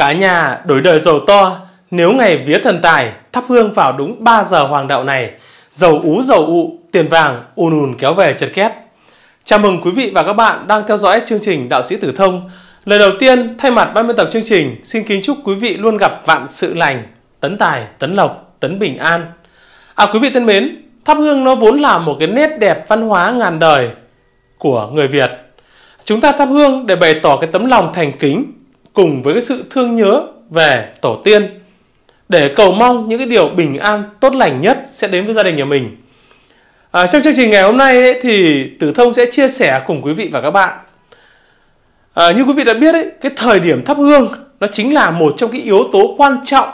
Cả nhà đổi đời giàu to nếu ngày vía thần tài thắp hương vào đúng 3 giờ hoàng đạo này, dầu ú dầu ụ, tiền vàng ùn ùn kéo về chật két. Chào mừng quý vị và các bạn đang theo dõi chương trình Đạo sĩ Tử Thông. Lời đầu tiên, thay mặt ban biên tập chương trình, xin kính chúc quý vị luôn gặp vạn sự lành, tấn tài, tấn lộc, tấn bình an. À quý vị thân mến, thắp hương nó vốn là một cái nét đẹp văn hóa ngàn đời của người Việt. Chúng ta thắp hương để bày tỏ cái tấm lòng thành kính cùng với cái sự thương nhớ về tổ tiên để cầu mong những cái điều bình an tốt lành nhất sẽ đến với gia đình nhà mình. À, trong chương trình ngày hôm nay ấy, thì Tử Thông sẽ chia sẻ cùng quý vị và các bạn. À, như quý vị đã biết ấy, cái thời điểm thắp hương nó chính là một trong cái yếu tố quan trọng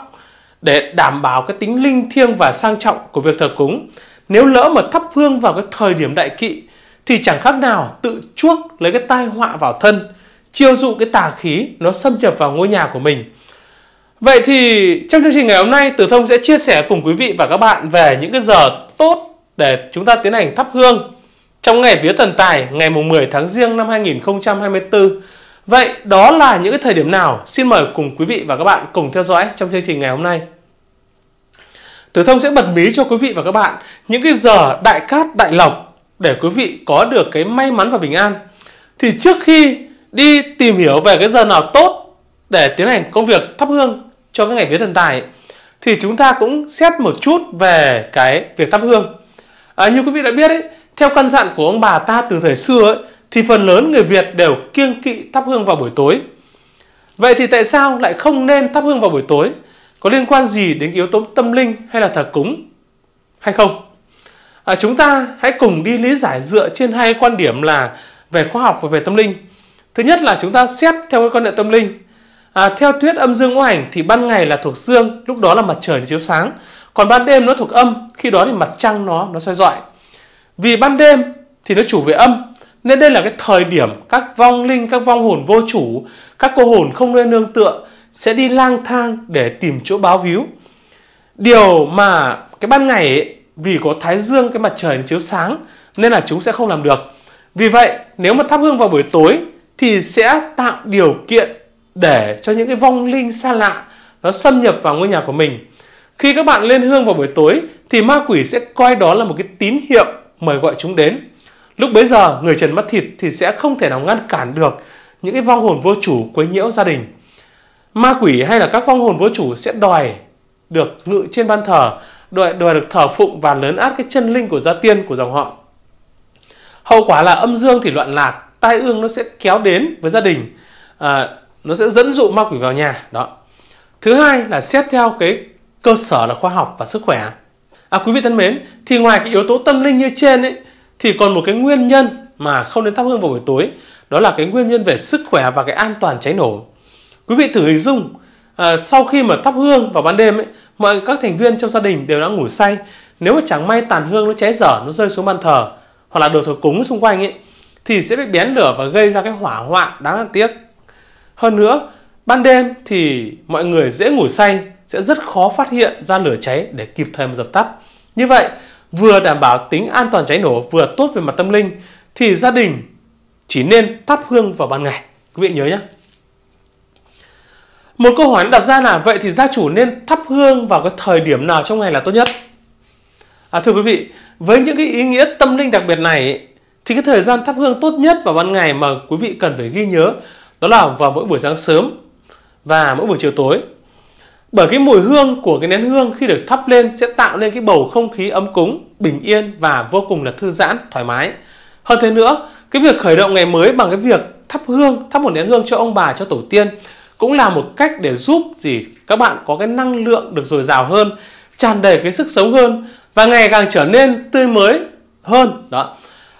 để đảm bảo cái tính linh thiêng và sang trọng của việc thờ cúng. Nếu lỡ mà thắp hương vào cái thời điểm đại kỵ thì chẳng khác nào tự chuốc lấy cái tai họa vào thân chiêu dụ cái tà khí nó xâm nhập vào ngôi nhà của mình. Vậy thì trong chương trình ngày hôm nay, Tử Thông sẽ chia sẻ cùng quý vị và các bạn về những cái giờ tốt để chúng ta tiến hành thắp hương trong ngày vía thần tài, ngày mùng 10 tháng riêng năm 2024. Vậy đó là những cái thời điểm nào? Xin mời cùng quý vị và các bạn cùng theo dõi trong chương trình ngày hôm nay. Tử Thông sẽ bật mí cho quý vị và các bạn những cái giờ đại cát đại lộc để quý vị có được cái may mắn và bình an. Thì trước khi đi tìm hiểu về cái giờ nào tốt để tiến hành công việc thắp hương cho cái ngày vía thần tài thì chúng ta cũng xét một chút về cái việc thắp hương. À, như quý vị đã biết ấy, theo căn dặn của ông bà ta từ thời xưa ấy, thì phần lớn người Việt đều kiêng kỵ thắp hương vào buổi tối. Vậy thì tại sao lại không nên thắp hương vào buổi tối? Có liên quan gì đến yếu tố tâm linh hay là thờ cúng hay không? À, chúng ta hãy cùng đi lý giải dựa trên hai quan điểm là về khoa học và về tâm linh. Thứ nhất là chúng ta xét theo cái con niệm tâm linh. À, theo thuyết âm dương ngũ hành thì ban ngày là thuộc dương, lúc đó là mặt trời chiếu sáng. Còn ban đêm nó thuộc âm, khi đó thì mặt trăng nó nó soi dọi. Vì ban đêm thì nó chủ về âm, nên đây là cái thời điểm các vong linh, các vong hồn vô chủ, các cô hồn không nơi nương tựa sẽ đi lang thang để tìm chỗ báo víu. Điều mà cái ban ngày ấy, vì có thái dương cái mặt trời chiếu sáng nên là chúng sẽ không làm được. Vì vậy, nếu mà thắp hương vào buổi tối thì sẽ tạo điều kiện để cho những cái vong linh xa lạ nó xâm nhập vào ngôi nhà của mình. Khi các bạn lên hương vào buổi tối thì ma quỷ sẽ coi đó là một cái tín hiệu mời gọi chúng đến. Lúc bấy giờ người trần mắt thịt thì sẽ không thể nào ngăn cản được những cái vong hồn vô chủ quấy nhiễu gia đình. Ma quỷ hay là các vong hồn vô chủ sẽ đòi được ngự trên ban thờ, đòi, đòi được thờ phụng và lớn át cái chân linh của gia tiên của dòng họ. Hậu quả là âm dương thì loạn lạc, tai ương nó sẽ kéo đến với gia đình à, nó sẽ dẫn dụ ma quỷ vào nhà đó. Thứ hai là xét theo cái cơ sở là khoa học và sức khỏe. À quý vị thân mến thì ngoài cái yếu tố tâm linh như trên ấy thì còn một cái nguyên nhân mà không nên thắp hương vào buổi tối đó là cái nguyên nhân về sức khỏe và cái an toàn cháy nổ. Quý vị thử hình dung à, sau khi mà thắp hương vào ban đêm ấy mọi các thành viên trong gia đình đều đã ngủ say nếu mà chẳng may tàn hương nó cháy dở nó rơi xuống bàn thờ hoặc là đồ thờ cúng xung quanh ấy thì sẽ bị bén lửa và gây ra cái hỏa hoạn đáng tiếc. Hơn nữa, ban đêm thì mọi người dễ ngủ say sẽ rất khó phát hiện ra lửa cháy để kịp thời mà dập tắt. Như vậy, vừa đảm bảo tính an toàn cháy nổ vừa tốt về mặt tâm linh thì gia đình chỉ nên thắp hương vào ban ngày. Quý vị nhớ nhé. Một câu hỏi đặt ra là vậy thì gia chủ nên thắp hương vào cái thời điểm nào trong ngày là tốt nhất? À, thưa quý vị, với những cái ý nghĩa tâm linh đặc biệt này thì cái thời gian thắp hương tốt nhất vào ban ngày mà quý vị cần phải ghi nhớ đó là vào mỗi buổi sáng sớm và mỗi buổi chiều tối. Bởi cái mùi hương của cái nén hương khi được thắp lên sẽ tạo nên cái bầu không khí ấm cúng, bình yên và vô cùng là thư giãn, thoải mái. Hơn thế nữa, cái việc khởi động ngày mới bằng cái việc thắp hương, thắp một nén hương cho ông bà, cho tổ tiên cũng là một cách để giúp gì các bạn có cái năng lượng được dồi dào hơn, tràn đầy cái sức sống hơn và ngày càng trở nên tươi mới hơn. Đó.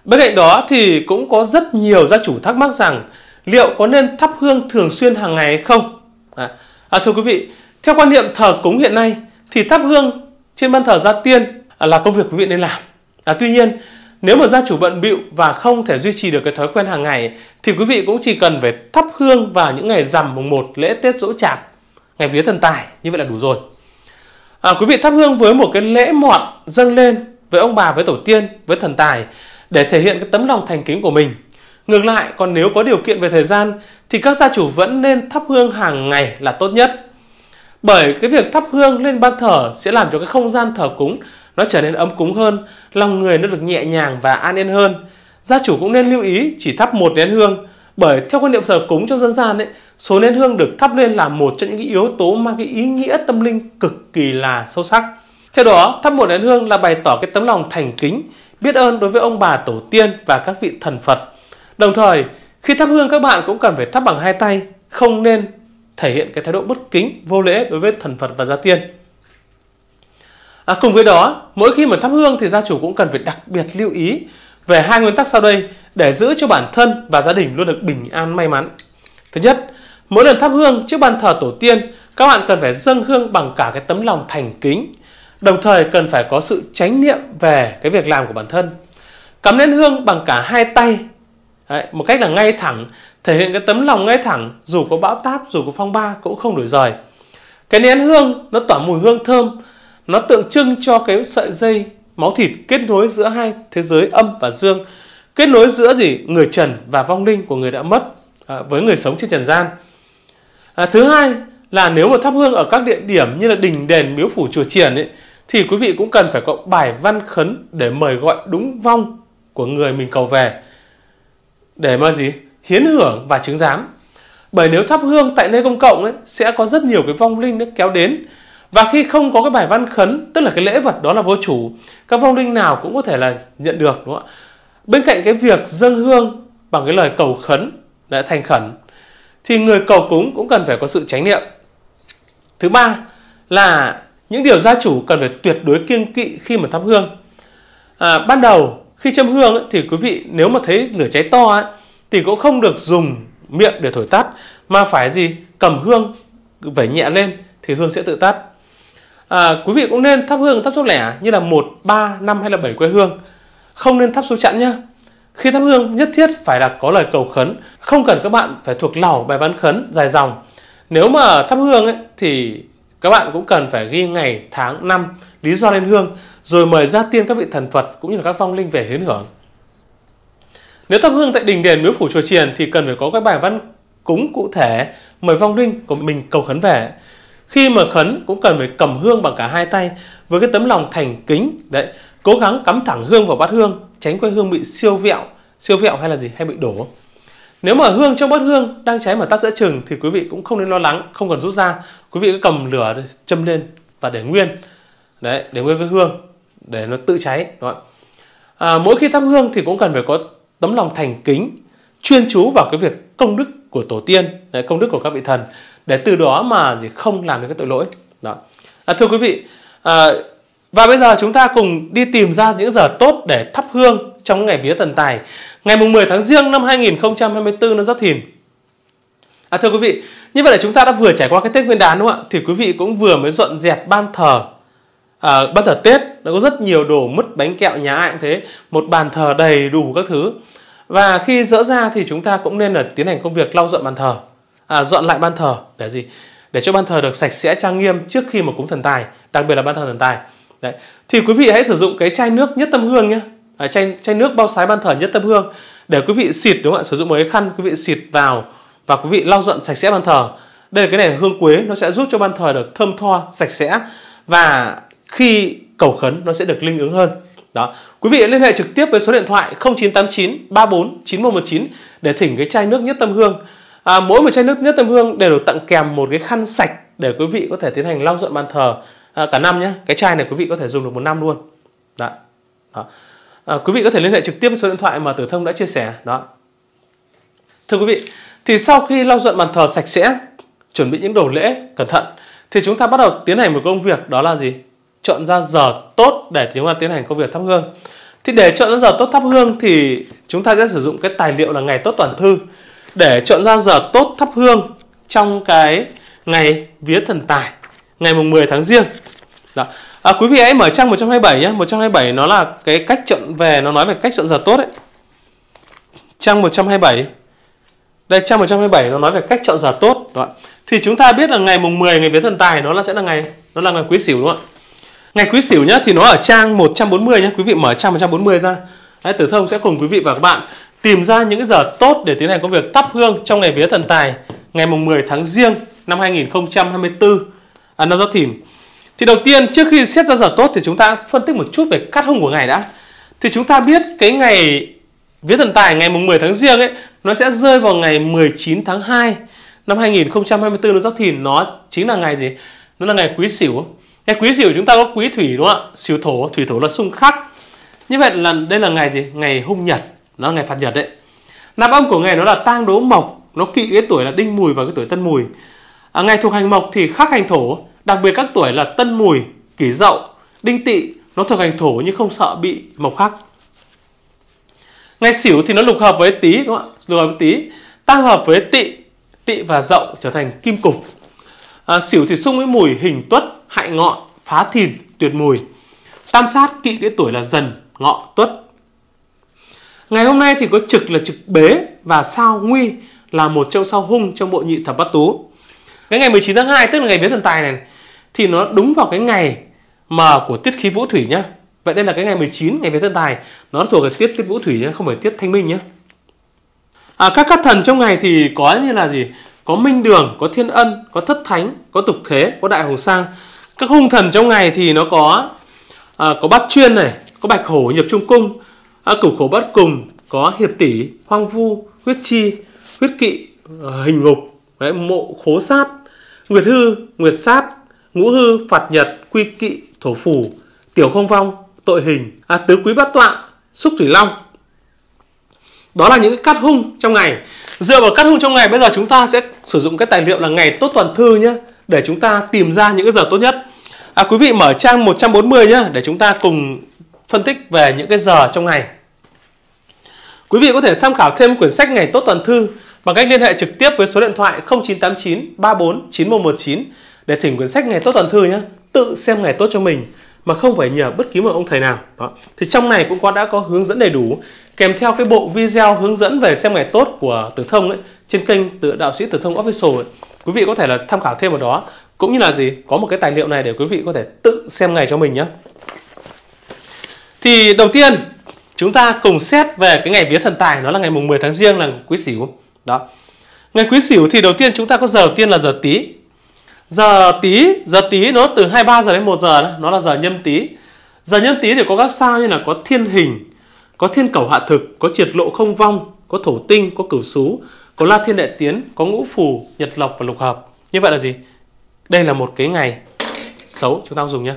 Bên cạnh đó thì cũng có rất nhiều gia chủ thắc mắc rằng liệu có nên thắp hương thường xuyên hàng ngày hay không? À, à, thưa quý vị, theo quan niệm thờ cúng hiện nay thì thắp hương trên ban thờ gia tiên à, là công việc quý vị nên làm. À, tuy nhiên nếu mà gia chủ bận bịu và không thể duy trì được cái thói quen hàng ngày thì quý vị cũng chỉ cần phải thắp hương vào những ngày rằm mùng 1 lễ Tết Dỗ Chạp, ngày vía thần tài như vậy là đủ rồi. À, quý vị thắp hương với một cái lễ mọn dâng lên với ông bà với tổ tiên với thần tài để thể hiện cái tấm lòng thành kính của mình. Ngược lại, còn nếu có điều kiện về thời gian thì các gia chủ vẫn nên thắp hương hàng ngày là tốt nhất. Bởi cái việc thắp hương lên ban thờ sẽ làm cho cái không gian thờ cúng nó trở nên ấm cúng hơn, lòng người nó được nhẹ nhàng và an yên hơn. Gia chủ cũng nên lưu ý chỉ thắp một nén hương bởi theo quan niệm thờ cúng trong dân gian ấy, số nén hương được thắp lên là một trong những cái yếu tố mang cái ý nghĩa tâm linh cực kỳ là sâu sắc. Theo đó, thắp một nén hương là bày tỏ cái tấm lòng thành kính, biết ơn đối với ông bà tổ tiên và các vị thần Phật. Đồng thời, khi thắp hương các bạn cũng cần phải thắp bằng hai tay, không nên thể hiện cái thái độ bất kính, vô lễ đối với thần Phật và gia tiên. À, cùng với đó, mỗi khi mà thắp hương thì gia chủ cũng cần phải đặc biệt lưu ý về hai nguyên tắc sau đây để giữ cho bản thân và gia đình luôn được bình an may mắn. Thứ nhất, mỗi lần thắp hương trước bàn thờ tổ tiên, các bạn cần phải dâng hương bằng cả cái tấm lòng thành kính, đồng thời cần phải có sự chánh niệm về cái việc làm của bản thân. Cắm nén hương bằng cả hai tay, Đấy, một cách là ngay thẳng, thể hiện cái tấm lòng ngay thẳng, dù có bão táp, dù có phong ba cũng không đổi rời. Cái nén hương nó tỏa mùi hương thơm, nó tượng trưng cho cái sợi dây máu thịt kết nối giữa hai thế giới âm và dương kết nối giữa gì người trần và vong linh của người đã mất à, với người sống trên trần gian à, thứ hai là nếu mà thắp hương ở các địa điểm như là đình đền miếu phủ chùa triển ấy, thì quý vị cũng cần phải có bài văn khấn để mời gọi đúng vong của người mình cầu về. Để mà gì? Hiến hưởng và chứng giám. Bởi nếu thắp hương tại nơi công cộng ấy, sẽ có rất nhiều cái vong linh nó kéo đến. Và khi không có cái bài văn khấn tức là cái lễ vật đó là vô chủ các vong linh nào cũng có thể là nhận được đúng không ạ? Bên cạnh cái việc dâng hương bằng cái lời cầu khấn đã thành khẩn thì người cầu cúng cũng cần phải có sự chánh niệm. Thứ ba là những điều gia chủ cần phải tuyệt đối kiêng kỵ khi mà thắp hương. À, ban đầu khi châm hương ấy, thì quý vị nếu mà thấy lửa cháy to ấy, thì cũng không được dùng miệng để thổi tắt mà phải gì? Cầm hương vẩy nhẹ lên thì hương sẽ tự tắt. À, quý vị cũng nên thắp hương thắp số lẻ như là một ba năm hay là bảy quê hương. Không nên thắp số chẵn nhá. Khi thắp hương nhất thiết phải là có lời cầu khấn không cần các bạn phải thuộc lỏng bài văn khấn dài dòng. Nếu mà thắp hương ấy, thì các bạn cũng cần phải ghi ngày, tháng, năm, lý do lên hương rồi mời ra tiên các vị thần Phật cũng như là các vong linh về hiến hưởng. Nếu thắp hương tại đình đền miếu phủ chùa chiền thì cần phải có cái bài văn cúng cụ thể, mời vong linh của mình cầu khấn về. Khi mà khấn cũng cần phải cầm hương bằng cả hai tay với cái tấm lòng thành kính, đấy, cố gắng cắm thẳng hương vào bát hương, tránh que hương bị siêu vẹo siêu vẹo hay là gì, hay bị đổ nếu mà hương trong bát hương đang cháy mà tắt giữa chừng thì quý vị cũng không nên lo lắng không cần rút ra. Quý vị cứ cầm lửa châm lên và để nguyên. Đấy để nguyên cái hương để nó tự cháy đó. À, mỗi khi thắp hương thì cũng cần phải có tấm lòng thành kính chuyên chú vào cái việc công đức của tổ tiên đấy, công đức của các vị thần để từ đó mà gì không làm được cái tội lỗi đó. À, thưa quý vị à, và bây giờ chúng ta cùng đi tìm ra những giờ tốt để thắp hương trong ngày vía thần tài ngày mùng 10 tháng riêng năm 2024 nó rất thìn à, thưa quý vị như vậy là chúng ta đã vừa trải qua cái tết nguyên đán đúng không ạ? Thì quý vị cũng vừa mới dọn dẹp ban thờ à, ban thờ tết. Nó có rất nhiều đồ mứt bánh kẹo nhà ai cũng thế. Một bàn thờ đầy đủ các thứ. Và khi dỡ ra thì chúng ta cũng nên là tiến hành công việc lau dọn bàn thờ. À, dọn lại ban thờ để gì? Để cho ban thờ được sạch sẽ trang nghiêm trước khi mà cúng thần tài đặc biệt là ban thờ thần tài. Đấy. thì quý vị hãy sử dụng cái chai nước nhất tâm hương nhé à, chai, chai nước bao sái ban thờ nhất tâm hương. Để quý vị xịt đúng không ạ? Sử dụng một cái khăn quý vị xịt vào và quý vị lau dọn sạch sẽ ban thờ. Đây là cái này là hương quế nó sẽ giúp cho ban thờ được thơm tho sạch sẽ và khi cầu khấn nó sẽ được linh ứng hơn. Đó. Quý vị liên hệ trực tiếp với số điện thoại 0989 34 9119 để thỉnh cái chai nước nhất tâm hương. À, mỗi một chai nước nhất tâm hương đều được tặng kèm một cái khăn sạch để quý vị có thể tiến hành lau dọn bàn thờ à, cả năm nhé. Cái chai này quý vị có thể dùng được một năm luôn. Đó, đó. À, quý vị có thể liên hệ trực tiếp với số điện thoại mà tử thông đã chia sẻ. Đó. Thưa quý vị thì sau khi lau dọn bàn thờ sạch sẽ chuẩn bị những đồ lễ cẩn thận thì chúng ta bắt đầu tiến hành một công việc đó là gì? Chọn ra giờ tốt để chúng ta tiến hành công việc thắp hương. Thì để chọn ra giờ tốt thắp hương thì chúng ta sẽ sử dụng cái tài liệu là ngày tốt toàn thư. Để chọn ra giờ tốt thắp hương trong cái ngày vía thần tài ngày mùng 10 tháng riêng đó. À, quý vị hãy mở trang 127 nhé. 127 nó là cái cách chọn về nó nói về cách chọn giờ tốt đấy trang 127 đây trang 127 nó nói về cách chọn giờ tốt đó. thì chúng ta biết là ngày mùng 10 ngày vía thần tài nó là sẽ là ngày nó là ngày quý sửu đúng không ạ? Ngày quý sửu nhá thì nó ở trang 140 nhé quý vị mở trang 140 ra. Đấy, tử thông sẽ cùng quý vị và các bạn tìm ra những giờ tốt để tiến hành công việc thắp hương trong ngày vía thần tài ngày mùng 10 tháng riêng năm 2024 à, năm Giáp Thìn. Thì đầu tiên trước khi xét ra giờ tốt thì chúng ta phân tích một chút về cát hung của ngày đã. Thì chúng ta biết cái ngày vía thần tài ngày mùng 10 tháng riêng ấy nó sẽ rơi vào ngày 19 tháng 2 năm 2024 nó Giáp Thìn nó chính là ngày gì? Nó là ngày Quý Sửu. Ngày Quý Sửu chúng ta có Quý Thủy đúng không ạ? Sửu thổ, thủy thổ là xung khắc. Như vậy là đây là ngày gì? Ngày hung nhật, nó là ngày phạt nhật đấy. Nạp âm của ngày nó là tang đố mộc, nó kỵ cái tuổi là đinh mùi và cái tuổi tân mùi. À, ngày thuộc hành mộc thì khắc hành thổ, đặc biệt các tuổi là tân mùi, kỷ dậu, đinh tỵ, nó thuộc hành thổ nhưng không sợ bị mộc khắc. Ngày xỉu thì nó lục hợp với tý đúng không ạ? Lục hợp với tý, tăng hợp với tỵ, tỵ và dậu trở thành kim cục. À, xỉu thì xung với mùi hình tuất, hại ngọn, phá thìn, tuyệt mùi. Tam sát kỵ cái tuổi là dần, ngọ, tuất. Ngày hôm nay thì có trực là trực bế và sao nguy là một châu sao hung trong bộ nhị thập bát tú. Cái ngày 19 tháng 2 tức là ngày vía thần tài này thì nó đúng vào cái ngày mà của tiết khí vũ thủy nhá. Vậy đây là cái ngày 19 ngày về thân tài nó thuộc về tiết tiết vũ thủy nhá, không phải tiết thanh minh nhá. À, các các thần trong ngày thì có như là gì? Có minh đường, có thiên ân, có thất thánh, có tục thế, có đại hồng sang. Các hung thần trong ngày thì nó có à, có bát chuyên này, có bạch hổ nhập trung cung, à, cửu khổ bất cùng, có hiệp tỷ, hoang vu, huyết chi, huyết kỵ, à, hình ngục, đấy, mộ khố sát, nguyệt hư, nguyệt sát, ngũ hư, phạt nhật, quy kỵ, thổ phù, tiểu không vong, tội hình, à, tứ quý bát tọa, xúc thủy long. Đó là những cái cắt hung trong ngày. Dựa vào cắt hung trong ngày bây giờ chúng ta sẽ sử dụng cái tài liệu là ngày tốt toàn thư nhé để chúng ta tìm ra những cái giờ tốt nhất. À, quý vị mở trang 140 nhé để chúng ta cùng phân tích về những cái giờ trong ngày. Quý vị có thể tham khảo thêm quyển sách Ngày tốt toàn thư bằng cách liên hệ trực tiếp với số điện thoại 0989 34 9119 để thỉnh quyển sách Ngày tốt toàn thư nhé. Tự xem ngày tốt cho mình, mà không phải nhờ bất kỳ một ông thầy nào. Đó. Thì trong này cũng có, đã có hướng dẫn đầy đủ, kèm theo cái bộ video hướng dẫn về xem ngày tốt của Tử Thông ấy, trên kênh tự đạo sĩ Tử Thông Official ấy. Quý vị có thể là tham khảo thêm vào đó cũng như là gì có một cái tài liệu này để quý vị có thể tự xem ngày cho mình nhé. Thì đầu tiên, chúng ta cùng xét về cái ngày vía thần tài, nó là ngày mùng 10 tháng riêng, là quý sửu đó ngày quý sửu thì đầu tiên chúng ta có giờ đầu tiên là giờ tí giờ tí giờ tí nó từ 23 giờ đến 1 giờ đó, nó là giờ nhâm tí. Giờ nhâm tí thì có các sao như là có thiên hình có thiên cầu hạ thực có triệt lộ không vong có thổ tinh có cửu xú có la thiên đại tiến có ngũ phù nhật lộc và lục hợp. Như vậy là gì? Đây là một cái ngày xấu chúng ta dùng nhé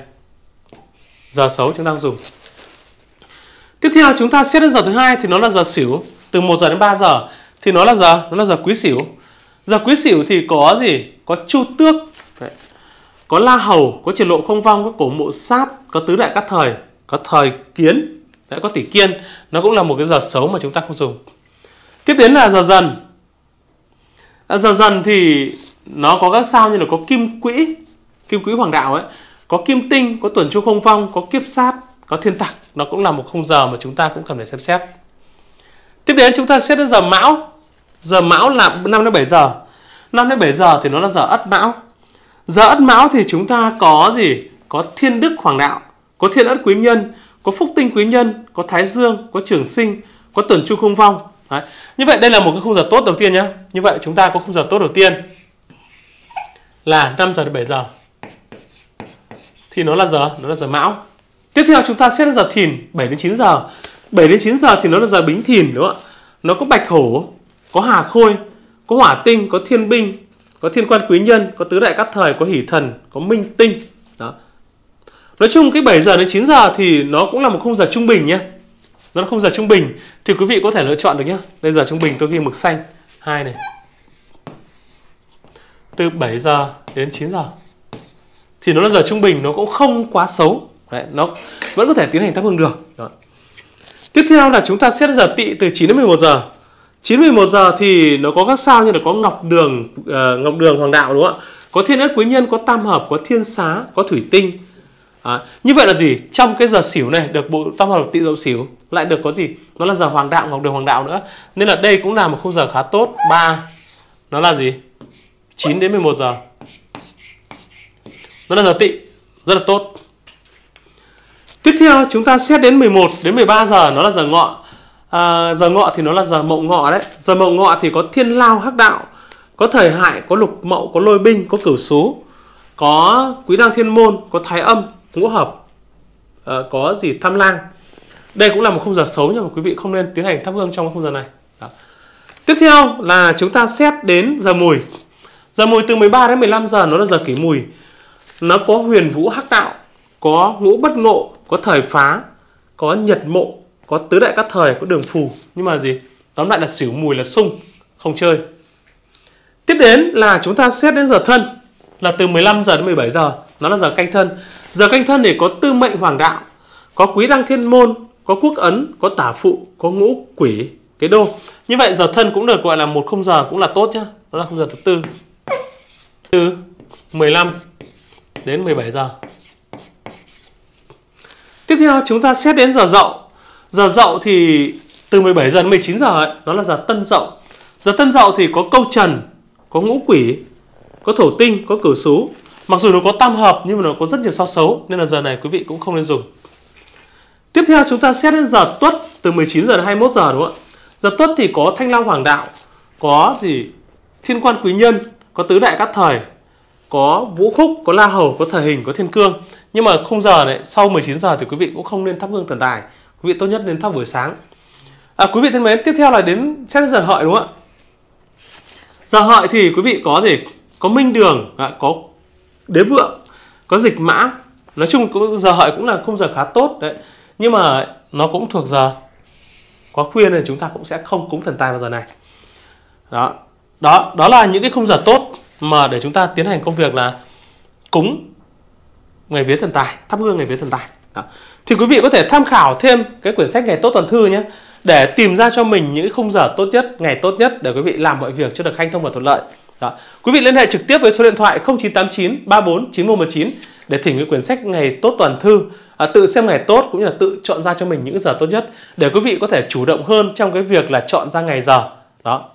giờ xấu chúng ta dùng. Tiếp theo chúng ta xét đến giờ thứ hai thì nó là giờ xỉu. Từ 1 giờ đến 3 giờ thì nó là giờ nó là giờ quý xỉu. Giờ quý xỉu thì có gì? Có chu tước, có la hầu, có triệt lộ không vong, có cổ mộ sát, có tứ đại các thời, có thời kiến, đấy, có tỷ kiên. Nó cũng là một cái giờ xấu mà chúng ta không dùng. Tiếp đến là giờ dần. À, giờ dần thì nó có các sao như là có kim quỹ, kim quỹ hoàng đạo ấy, có kim tinh, có tuần chu không vong, có kiếp sát, có thiên tặc nó cũng là một khung giờ mà chúng ta cũng cần phải xem xét. Tiếp đến chúng ta xét đến giờ mão. Giờ mão là 5 đến 7 giờ. 5 đến 7 giờ thì nó là giờ ất mão giờ ất mão thì chúng ta có gì có thiên đức hoàng đạo có thiên ất quý nhân có phúc tinh quý nhân có thái dương có trường sinh có tuần chu không vong Đấy. như vậy đây là một cái khung giờ tốt đầu tiên nhé như vậy chúng ta có khung giờ tốt đầu tiên là 5 giờ đến 7 giờ thì nó là giờ nó là giờ mão Tiếp theo chúng ta xét giờ thìn 7 đến 9 giờ. 7 đến 9 giờ thì nó là giờ bính thìn đúng không ạ? Nó có bạch hổ, có hà khôi, có hỏa tinh, có thiên binh, có thiên quan quý nhân, có tứ đại cát thời, có hỷ thần, có minh tinh. Đó. Nói chung cái 7 giờ đến 9 giờ thì nó cũng là một khung giờ trung bình nhé. Nó là khung giờ trung bình thì quý vị có thể lựa chọn được nhé. Đây giờ trung bình tôi ghi mực xanh hai này. Từ 7 giờ đến 9 giờ. Thì nó là giờ trung bình nó cũng không quá xấu Đấy, nó vẫn có thể tiến hành thắp hương được. Đó. Tiếp theo là chúng ta xét giờ tỵ từ 9 đến 11 giờ. 9 11 giờ thì nó có các sao như là có ngọc đường uh, ngọc đường hoàng đạo đúng không ạ? Có thiên ất quý nhân, có tam hợp, có thiên xá, có thủy tinh. À, như vậy là gì? Trong cái giờ xỉu này được bộ tam hợp tị dậu xỉu lại được có gì? Nó là giờ hoàng đạo, ngọc đường hoàng đạo nữa. Nên là đây cũng là một khung giờ khá tốt. 3 nó là gì? 9 đến 11 giờ. Nó là giờ tị, rất là tốt. Tiếp theo chúng ta xét đến 11 đến 13 giờ nó là giờ ngọ à, giờ ngọ thì nó là giờ mậu ngọ đấy. Giờ mậu ngọ thì có thiên lao hắc đạo có thời hại có lục mậu có lôi binh có cửu số có quý đăng thiên môn có thái âm ngũ hợp à, có gì tham lang. Đây cũng là một khung giờ xấu nhưng mà quý vị không nên tiến hành thắp hương trong khung giờ này. Đó. tiếp theo là chúng ta xét đến giờ mùi. Giờ mùi từ 13 đến 15 giờ nó là giờ kỷ mùi. Nó có huyền vũ hắc đạo có ngũ bất ngộ có thời phá có nhật mộ có tứ đại các thời, có đường phù. Nhưng mà gì? Tóm lại là xỉu, mùi là sung, không chơi. Tiếp đến là chúng ta xét đến giờ thân. Là từ 15 giờ đến 17 giờ. Nó là giờ canh thân. Giờ canh thân thì có tư mệnh hoàng đạo, có quý đăng thiên môn, có quốc ấn, có tả phụ, có ngũ quỷ cái đô. Như vậy giờ thân cũng được gọi là một khung giờ cũng là tốt nhá. Đó là khung giờ thứ tư. Từ 15 đến 17 giờ. Tiếp theo chúng ta xét đến giờ dậu giờ dậu thì từ 17 giờ đến 19 giờ ấy, đó là giờ tân dậu. Giờ tân dậu thì có câu trần có ngũ quỷ có thổ tinh có cửu xú. Mặc dù nó có tam hợp nhưng mà nó có rất nhiều sao xấu nên là giờ này quý vị cũng không nên dùng. Tiếp theo chúng ta xét đến giờ tuất từ 19 giờ đến 21 giờ đúng không ạ? Giờ tuất thì có thanh long hoàng đạo có gì? Thiên quan quý nhân có tứ đại các thời có vũ khúc có la hầu có thời hình có thiên cương. Nhưng mà khung giờ này sau 19 giờ thì quý vị cũng không nên thắp hương thần tài quý vị tốt nhất nên thắp buổi sáng. À, quý vị thân mến tiếp theo là đến xem giờ hợi đúng không ạ? Giờ hợi thì quý vị có thể có minh đường à, có đế vượng có dịch mã. Nói chung giờ dạ hợi cũng là khung giờ khá tốt đấy. Nhưng mà nó cũng thuộc giờ. Có khuya nên chúng ta cũng sẽ không cúng thần tài vào giờ này. Đó. Đó đó là những cái khung giờ tốt mà để chúng ta tiến hành công việc là cúng ngày vía thần tài thắp hương ngày vía thần tài. Đó thì quý vị có thể tham khảo thêm cái quyển sách ngày tốt toàn thư nhé để tìm ra cho mình những khung giờ tốt nhất ngày tốt nhất để quý vị làm mọi việc cho được hanh thông và thuận lợi. Đó. Quý vị liên hệ trực tiếp với số điện thoại 0989 34 9119 để thỉnh cái quyển sách ngày tốt toàn thư à, tự xem ngày tốt cũng như là tự chọn ra cho mình những giờ tốt nhất để quý vị có thể chủ động hơn trong cái việc là chọn ra ngày giờ. Đó.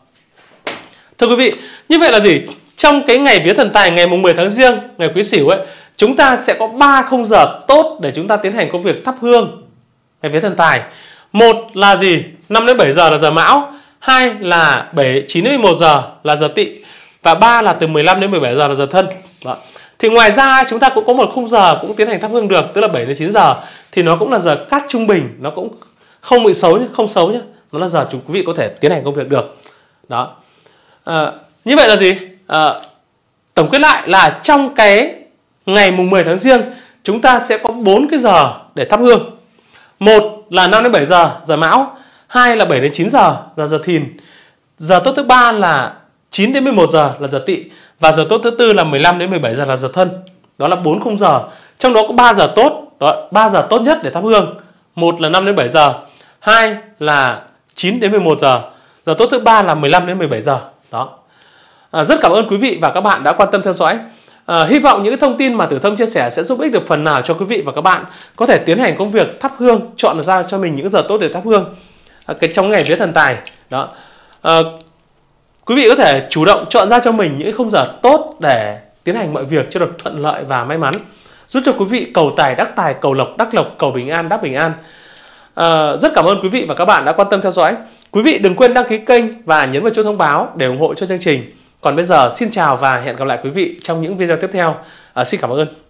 Thưa quý vị như vậy là gì? Trong cái ngày vía thần tài ngày mùng 10 tháng riêng ngày quý sửu ấy chúng ta sẽ có 3 khung giờ tốt để chúng ta tiến hành công việc thắp hương về vía thần tài. Một là gì? 5 đến 7 giờ là giờ mão. Hai là 7 9 đến 11 giờ là giờ tỵ. Và ba là từ 15 đến 17 giờ là giờ thân. Đó. thì ngoài ra chúng ta cũng có một khung giờ cũng tiến hành thắp hương được tức là 7 đến 9 giờ. Thì nó cũng là giờ cát trung bình nó cũng không bị xấu nhé không xấu nhé nó là giờ chúng quý vị có thể tiến hành công việc được. Đó. À, như vậy là gì? À, tổng kết lại là trong cái ngày mùng 10 tháng riêng chúng ta sẽ có 4 cái giờ để thắp hương một là 5 đến 7 giờ giờ mão hai là 7 đến 9 giờ là giờ thìn giờ tốt thứ ba là 9 đến 11 giờ là giờ tỵ và giờ tốt thứ tư là 15 đến 17 giờ là giờ thân. Đó là 4 khung giờ. Trong đó có 3 giờ tốt, đó 3 giờ tốt nhất để thắp hương. Một là 5 đến 7 giờ, hai là 9 đến 11 giờ. Giờ tốt thứ ba là 15 đến 17 giờ. Đó. À, rất cảm ơn quý vị và các bạn đã quan tâm theo dõi. À, hy vọng những cái thông tin mà Tử Thông chia sẻ sẽ giúp ích được phần nào cho quý vị và các bạn có thể tiến hành công việc thắp hương, chọn ra cho mình những giờ tốt để thắp hương à, cái trong ngày vía thần tài. Đó. À, Quý vị có thể chủ động chọn ra cho mình những khung giờ tốt để tiến hành mọi việc cho được thuận lợi và may mắn. Giúp cho quý vị cầu tài đắc tài, cầu lộc đắc lộc, cầu bình an đắc bình an. À, rất cảm ơn quý vị và các bạn đã quan tâm theo dõi. Quý vị đừng quên đăng ký kênh và nhấn vào chuông thông báo để ủng hộ cho chương trình. Còn bây giờ xin chào và hẹn gặp lại quý vị trong những video tiếp theo. À, xin cảm ơn.